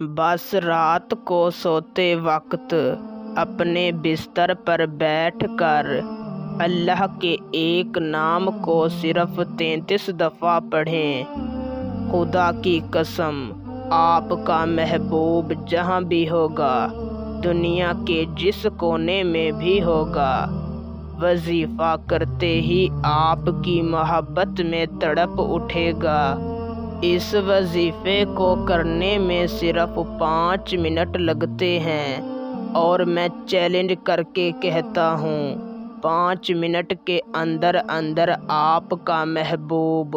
बस रात को सोते वक्त अपने बिस्तर पर बैठ कर अल्लाह के एक नाम को सिर्फ़ तैंतीस दफ़ा पढ़ें। खुदा की कसम, आपका महबूब जहाँ भी होगा, दुनिया के जिस कोने में भी होगा, वजीफ़ा करते ही आपकी मोहब्बत में तड़प उठेगा। इस वजीफ़े को करने में सिर्फ़ पाँच मिनट लगते हैं और मैं चैलेंज करके कहता हूँ, पाँच मिनट के अंदर अंदर आपका महबूब,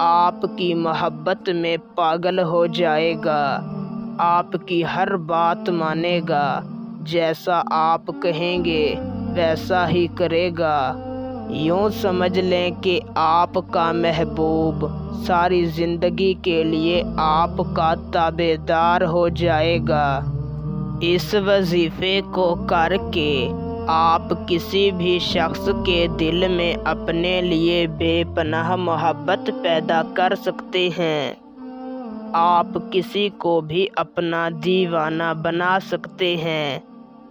आपकी मोहब्बत में पागल हो जाएगा, आपकी हर बात मानेगा, जैसा आप कहेंगे, वैसा ही करेगा। यूँ समझ लें कि आपका महबूब सारी ज़िंदगी के लिए आपका ताबेदार हो जाएगा। इस वजीफ़े को करके आप किसी भी शख्स के दिल में अपने लिए बेपनाह मोहब्बत पैदा कर सकते हैं। आप किसी को भी अपना दीवाना बना सकते हैं।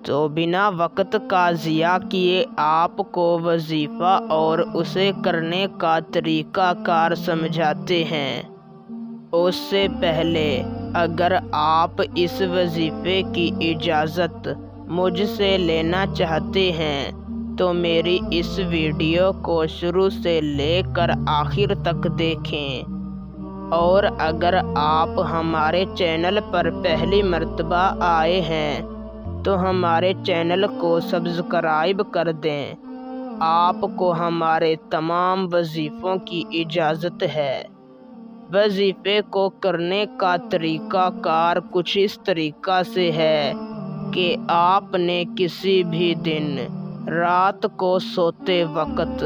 तो बिना वक्त का ज़िया किए आपको वजीफ़ा और उसे करने का तरीक़ा कार समझाते हैं। उससे पहले, अगर आप इस वजीफ़े की इजाज़त मुझसे लेना चाहते हैं तो मेरी इस वीडियो को शुरू से लेकर आखिर तक देखें। और अगर आप हमारे चैनल पर पहली मर्तबा आए हैं तो हमारे चैनल को सब्सक्राइब कर दें। आपको हमारे तमाम वजीफ़ों की इजाज़त है। वजीफ़े को करने का तरीक़ा कार कुछ इस तरीक़ा से है कि आपने किसी भी दिन रात को सोते वक्त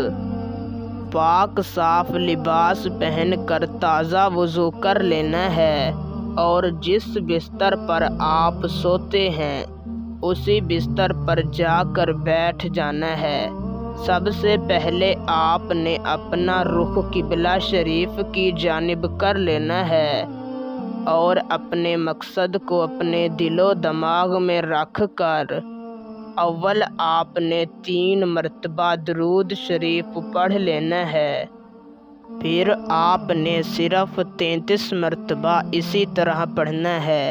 पाक साफ़ लिबास पहनकर ताज़ा वज़ू कर लेना है और जिस बिस्तर पर आप सोते हैं उसी बिस्तर पर जाकर बैठ जाना है। सबसे पहले आपने अपना रुख किबला शरीफ की जानब कर लेना है और अपने मकसद को अपने दिलो दिमाग में रख कर अव्वल आपने तीन मरतबा दरूद शरीफ पढ़ लेना है। फिर आपने सिर्फ़ तैंतीस मरतबा इसी तरह पढ़ना है।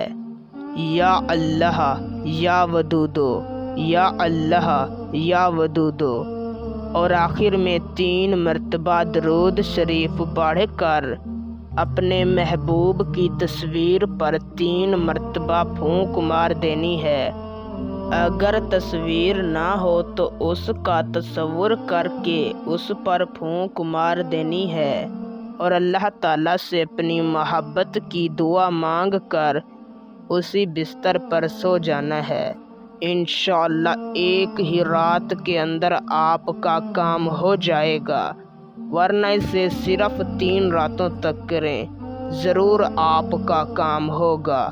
या अल्लाह या वदूदो, या अल्लाह, या वदूदो। और आखिर में तीन मरतबा दरूद शरीफ पढ़ कर अपने महबूब की तस्वीर पर तीन मरतबा फूंक मार देनी है। अगर तस्वीर ना हो तो उसका तस्वुर करके उस पर फूंक मार देनी है। और अल्लाह ताला से अपनी मोहब्बत की दुआ मांग कर उसी बिस्तर पर सो जाना है। इन एक ही रात के अंदर आपका काम हो जाएगा, वरना इसे सिर्फ़ तीन रातों तक करें। ज़रूर आपका काम होगा।